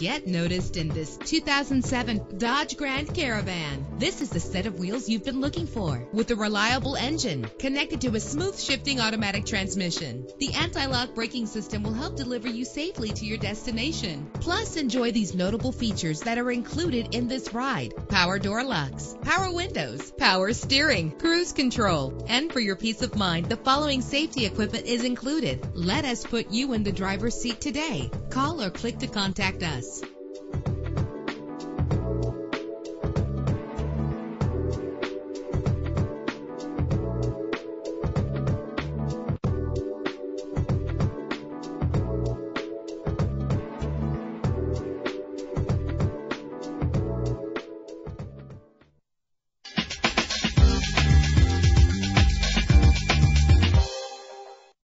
Get noticed in this 2007 Dodge Grand Caravan. This is the set of wheels you've been looking for with a reliable engine connected to a smooth shifting automatic transmission. The anti-lock braking system will help deliver you safely to your destination. Plus, enjoy these notable features that are included in this ride. Power door locks, power windows, power steering, cruise control. And for your peace of mind, the following safety equipment is included. Let us put you in the driver's seat today. Call or click to contact us.